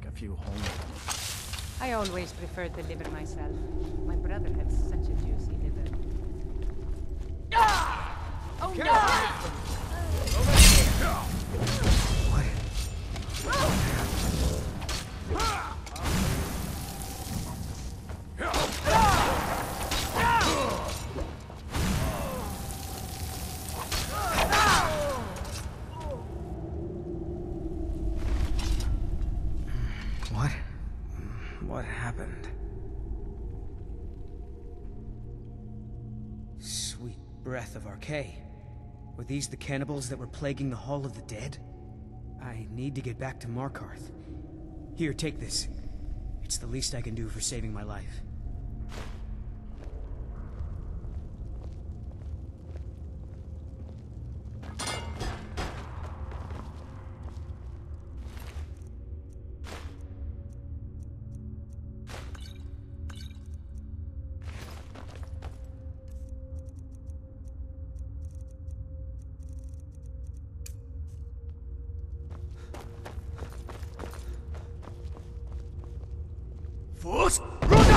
make a few home. I always preferred the liver myself. My brother had such a juicy liver. Ah! Oh no! What? What happened? Sweet breath of Arkay. Were these the cannibals that were plaguing the Hall of the Dead? I need to get back to Markarth. Here, take this. It's the least I can do for saving my life. Force, run!